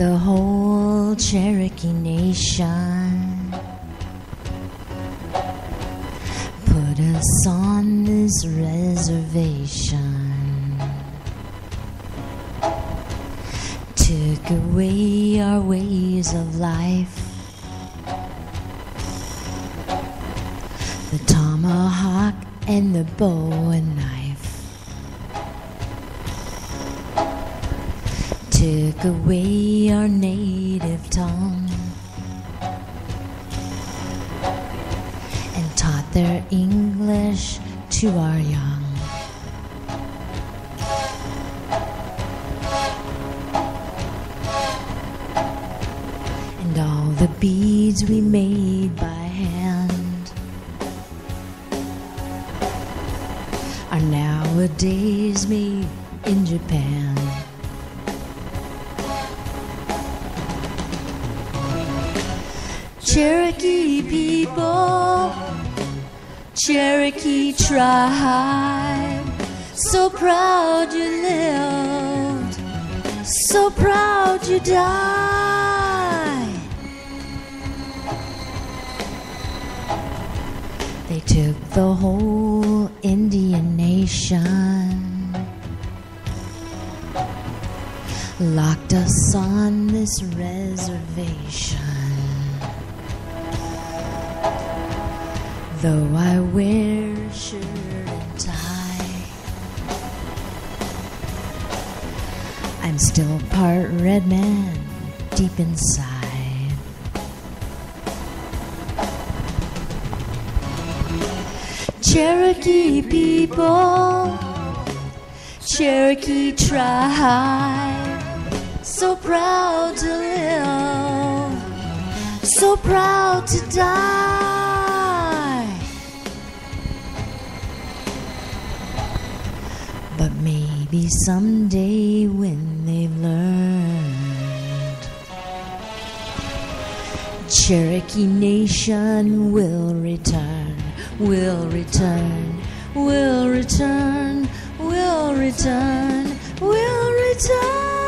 the whole Cherokee Nation, put us on this reservation, took away our ways of life. The tomahawk and the bow and knife. Took away our native tongue and taught their English to our young. And all the beads we made by hand are nowadays made in Japan. Cherokee people, Cherokee tribe, so proud you lived, so proud you died. They took the whole Indian nation, locked us on this reservation. Though I wear a shirt and tie, I'm still part red man deep inside. Cherokee people, Cherokee tribe, so proud to live, so proud to die. But maybe someday when they've learned, Cherokee Nation will return, will return, will return, will return, will return.